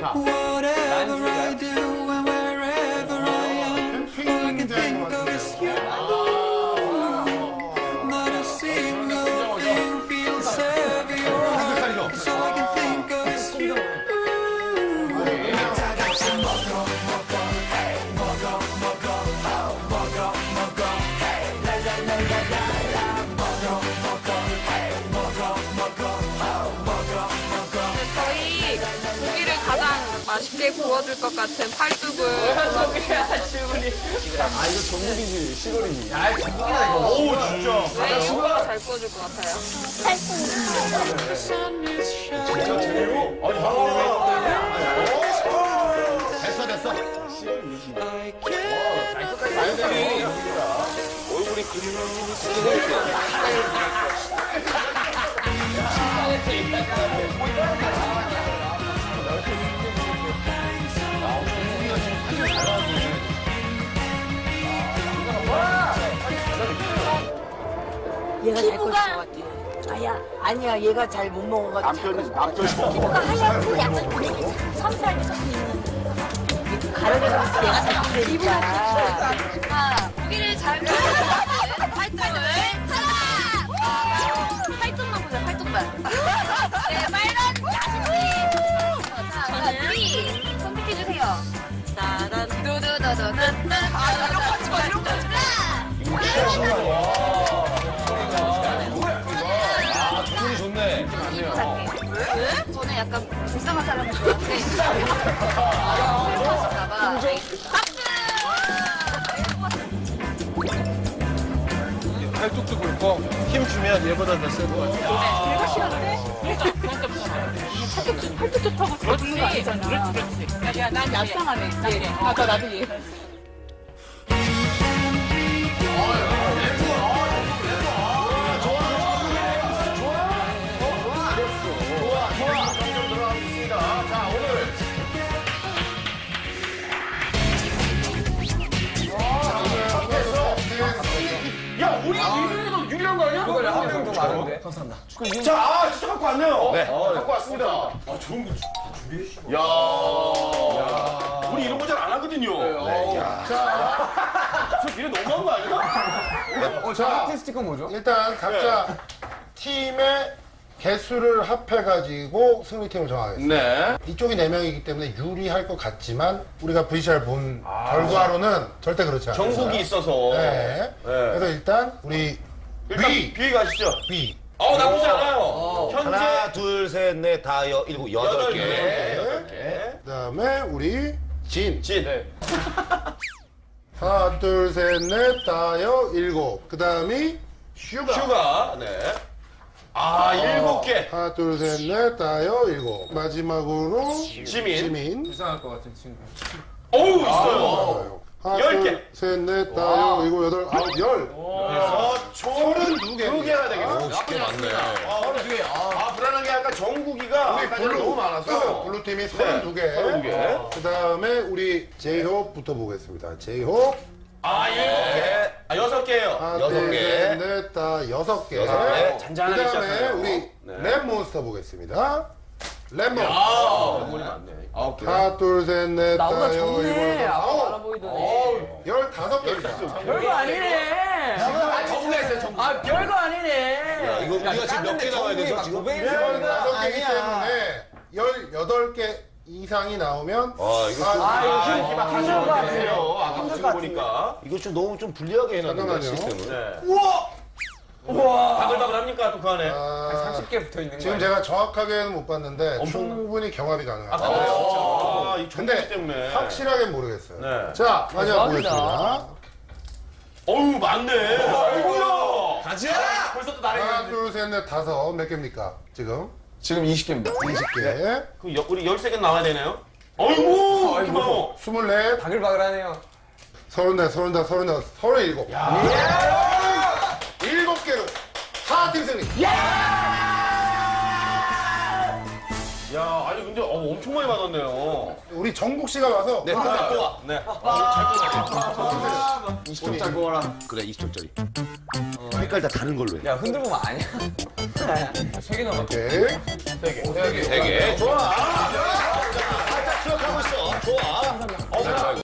Cup. 맛있게 구워줄 것 같은 팔뚝을 오 진짜. 네, 누가 잘 구워줄 것 같아요. Is shining. 아니 방금 됐어 됐어. I can't 얼굴이 그림을 얘가 잘 것인 것 같아. 아야, 아니야, 얘가 잘 못 먹어가지고. 남편이 남편이 먹어. 피부가 하얗고 약간 분위기 섬세하게 섞여 있는. 가려져서 얘가 잘 되니까. 아, 고기를 잘것 같은 팔뚝을 약간 불쌍한 사람을 좋아하는데. 슬퍼하실까봐. 팔뚝도 굵고 힘 주면 얘보다 더센것 같아. 야 많은데. 자, 아, 진짜 갖고 왔네요. 네. 갖고 왔습니다. 아, 좋은 거 준비했어. 야. 우리 이런 거 잘 안 하거든요. 자. 저 길에 너무한 거 아니야? 어, 저 하트 스티커 뭐죠? 일단 각자 팀의 개수를 합해가지고 승리팀을 정하겠습니다. 네. 이쪽이 네명이기 때문에 유리할 것 같지만 우리가 VCR 본 결과로는 절대 그렇지 않아요. 정국이 있어서. 네. 그래서 일단 우리 일단 뷔, 뷔 가시죠. 뷔. 어, 나쁘지 않아요. 현재 하나, 둘, 셋, 넷, 다, 여, 일곱, 여덟 여덟 개. 개. 여덟 개. 그다음에 우리 진. 진. 하나, 둘, 셋, 넷, 다여, 일곱. 그다음이 슈가. 슈가. 네. 아, 일곱 개. 하나, 둘, 셋, 넷, 다여, 일곱. 마지막으로 지민. 지민. 불쌍할 것 같은 친구. 어우, 있어요. 셋, 넷, 다여, 일곱, 여덟, 아홉, 열. 총 서른 두 개. 두 개가 되겠습니다. 쉽게 맞네. 아, 서른 두 개. 아, 불안한 게 아까 정국이가 아까 전에 너무 많아서. 블루 팀이 서른두 개. 서른두 개. 그다음에 우리 제이홉부터 보겠습니다. 제이홉. 아, 일곱 개. 아, 여섯 개예요. 하나, 여섯 둘, 개. 셋, 넷, 다 여섯 개. 여섯 개. 잔잔하게 그다음에 시작하네요. 우리 네. 랩몬스터 보겠습니다. 랩몬. 아. 아홉 개. 하나, 둘, 셋, 넷, 다 나보다 여, 일곱, 적네. 여덟, 아우, 아홉. 알아 보이더네. 열다섯 개입니다. 별거 아니네. 아, 정국가 있어요, 정국. 아, 별거 아니네. 야, 이거 우리가 지금 몇 개 나와야 되죠, 지금? 열다섯 개이기 때문에 열여덟 개 이상이 나오면 아, 이거 좀, 아, 이거 아, 힘- 이거 힘들 것 같아요. 아까 지금 보니까. 이거 좀 너무 좀 불리하게 해놨는데, 잠깐만요. 시스템을. 네. 우와! 우와! 바글바글 합니까, 또 그 안에? 아, 30개 붙어 있는 거. 지금 제가 정확하게는 못 봤는데 충분히 경합이 아, 가능합니다. 그래요? 근데 때문에. 확실하게 모르겠어요. 네. 자, 마지막 대박이다. 보겠습니다. 어우, 많네. 아이고야! 가자! 벌써 또 하나, 나를 둘, 셋, 넷, 다섯. 몇 개입니까? 지금? 지금 20개입니다. 20개. 그 여- 우리 13개 나와야 되나요? 아이고, 많아. 스물넷, 바글바글하네요. 서른넷, 서른다, 서른여섯, 서른일곱. 일곱 개로 하나팀 승리. 야, 아니 근데 어, 엄청 많이 받았네요. 우리 정국 씨가 와서 네, 또 와, 또 와. 네. 20점짜리 뽑아라. 그래, 20점짜리. 색깔 다 다른 걸로 해. 야, 흔들보면 아니야. 세개 남았다. 오케이. 세 개. 좋아. 좋아.